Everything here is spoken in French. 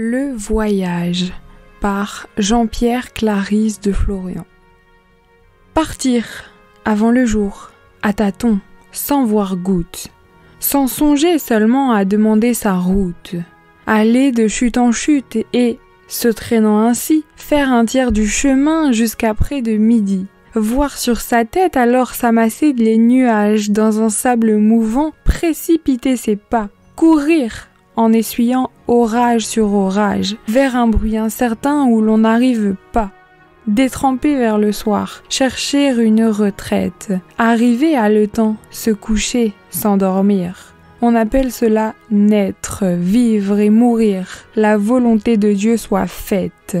Le voyage par Jean-Pierre Clarisse de Florian. Partir avant le jour, à tâtons, sans voir goutte, sans songer seulement à demander sa route, aller de chute en chute et, se traînant ainsi, faire un tiers du chemin jusqu'à près de midi, voir sur sa tête alors s'amasser les nuages dans un sable mouvant, précipiter ses pas, courir en essuyant orage sur orage, vers un bruit incertain où l'on n'arrive pas. Détremper vers le soir, chercher une retraite, arriver à le temps, se coucher, s'endormir. On appelle cela naître, vivre et mourir. La volonté de Dieu soit faite.